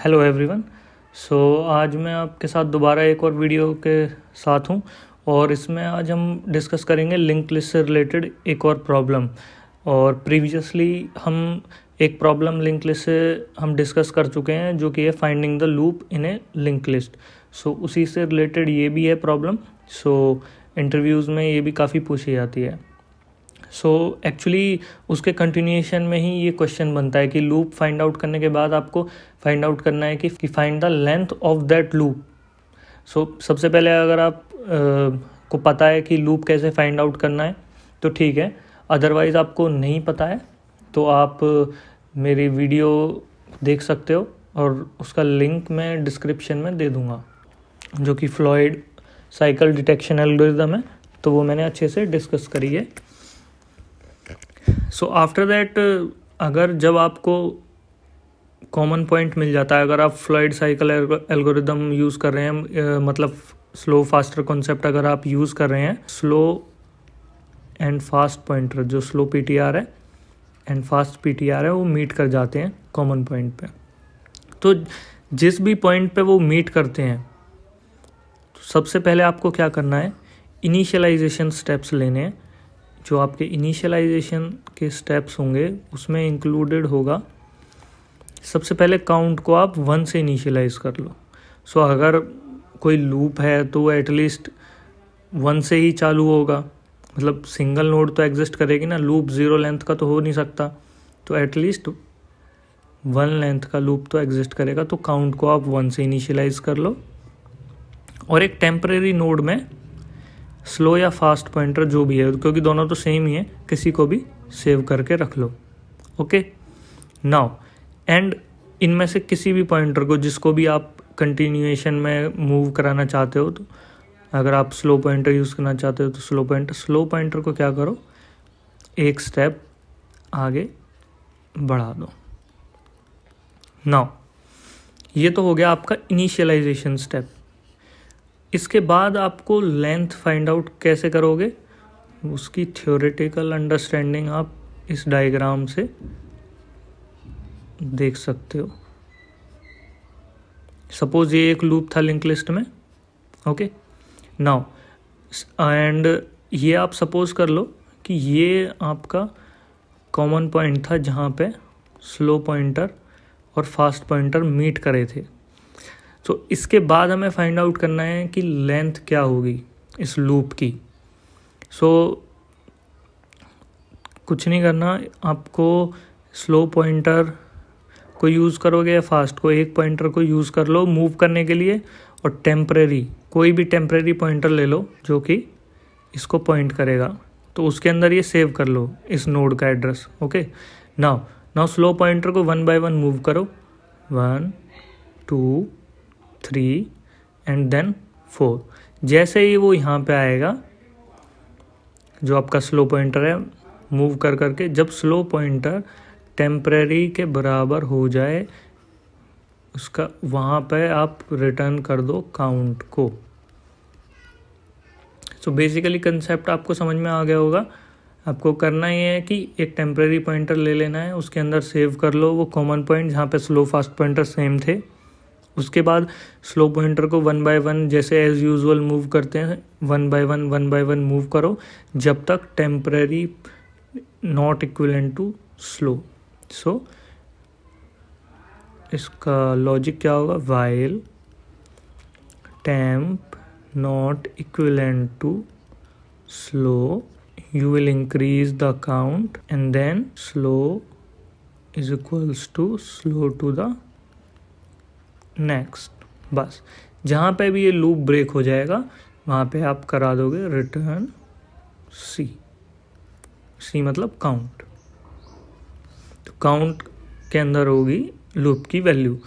Hello everyone so आज मैं आपके साथ दोबारा एक और वीडियो के साथ हूँ और इसमें आज हम डिस्कस करेंगे लिंक लिस्ट से रिलेटेड एक और प्रॉब्लम और प्रीवियसली हम एक प्रॉब्लम लिंक लिस्ट से हम डिस्कस कर चुके हैं जो कि है finding the loop in a link list so उसी से रिलेटेड ये भी है प्रॉब्लम सो इंटरव्यूज़ में ये भी काफ़ी पूछी जाती है. सो so, एक्चुअली उसके कंटिन्यूएशन में ही ये क्वेश्चन बनता है कि लूप फाइंड आउट करने के बाद आपको फाइंड आउट करना है कि find the length of that loop so सबसे पहले अगर आप आ, को पता है कि लूप कैसे फाइंड आउट करना है तो ठीक है। अदरवाइज़ आपको नहीं पता है तो आप मेरी वीडियो देख सकते हो और उसका लिंक मैं डिस्क्रिप्शन में दे दूँगा जो कि फ्लॉइड साइकिल डिटेक्शन एल्गोरिदम है तो वो मैंने अच्छे से डिस्कस करी है। सो आफ्टर दैट अगर जब आपको कॉमन पॉइंट मिल जाता है, अगर आप फ्लाइड साइकिल एल्गोरिदम यूज़ कर रहे हैं मतलब स्लो फास्टर कॉन्सेप्ट अगर आप यूज़ कर रहे हैं स्लो एंड फास्ट पॉइंटर जो स्लो पीटीआर है एंड फास्ट पीटीआर है, वो मीट कर जाते हैं कॉमन पॉइंट पे। तो जिस भी पॉइंट पे वो मीट करते हैं तो सबसे पहले आपको क्या करना है? इनिशियलाइजेशन स्टेप्स लेने हैं। जो आपके इनिशियलाइजेशन के स्टेप्स होंगे उसमें इंक्लूडेड होगा। सबसे पहले काउंट को आप वन से इनिशियलाइज कर लो। सो so, अगर कोई लूप है तो एटलीस्ट वन से ही चालू होगा। मतलब सिंगल नोड तो एग्जिस्ट करेगी ना लूप ज़ीरो लेंथ का तो हो नहीं सकता। तो एटलीस्ट वन लेंथ का लूप तो एग्जिस्ट करेगा। तो काउंट को आप वन से इनिशियलाइज कर लो। और एक टेम्परेरी नोड में स्लो या फास्ट पॉइंटर जो भी है, क्योंकि दोनों तो सेम ही है, किसी को भी सेव करके रख लो। ओके नाउ एंड इनमें से किसी भी पॉइंटर को, जिसको भी आप कंटिन्यूएशन में मूव कराना चाहते हो तो अगर आप स्लो पॉइंटर यूज़ करना चाहते हो तो स्लो पॉइंटर स्लो पॉइंटर को क्या करो? एक स्टेप आगे बढ़ा दो। नाउ ये तो हो गया आपका इनिशियलाइजेशन स्टेप इसके बाद आपको लेंथ फाइंड आउट कैसे करोगे? उसकी थ्योरेटिकल अंडरस्टैंडिंग आप इस डायग्राम से देख सकते हो। सपोज़ ये एक लूप था लिंक लिस्ट में ओके नाउ एंड ये आप सपोज़ कर लो कि ये आपका कॉमन पॉइंट था जहाँ पे स्लो पॉइंटर और फास्ट पॉइंटर मीट करे थे। तो इसके बाद हमें फाइंड आउट करना है कि लेंथ क्या होगी इस लूप की। सो so, कुछ नहीं करना आपको स्लो पॉइंटर को यूज़ करोगे या फास्ट को एक पॉइंटर को यूज़ कर लो मूव करने के लिए और टेम्प्रेरी कोई भी टेम्प्रेरी पॉइंटर ले लो जो कि इसको पॉइंट करेगा। तो उसके अंदर ये सेव कर लो इस नोड का address okay now now slow pointer को वन बाय वन मूव करो। One two three and then four जैसे ही वो यहाँ पे आएगा, जो आपका स्लो पॉइंटर है मूव कर करके, जब स्लो पॉइंटर टेम्प्रेरी के बराबर हो जाए, उसका वहाँ पे आप रिटर्न कर दो काउंट को। सो बेसिकली कंसेप्ट आपको समझ में आ गया होगा। आपको करना ही है कि एक टेम्प्रेरी पॉइंटर ले लेना है, उसके अंदर सेव कर लो। वो कॉमन पॉइंट जहाँ पे स्लो फास्ट पॉइंटर सेम थे। उसके बाद स्लो पॉइंटर को वन बाय वन जैसे एज यूजुअल मूव करते हैं one by one one by one move करो, जब तक temporary not equivalent to slow so इसका लॉजिक क्या होगा? While temp not equivalent to slow you will increase the count and then slow is equals to slow to the next बस। जहाँ पे भी ये लूप ब्रेक हो जाएगा, वहाँ पे आप करा दोगे रिटर्न सी सी मतलब काउंट तो काउंट के अंदर होगी लूप की वैल्यू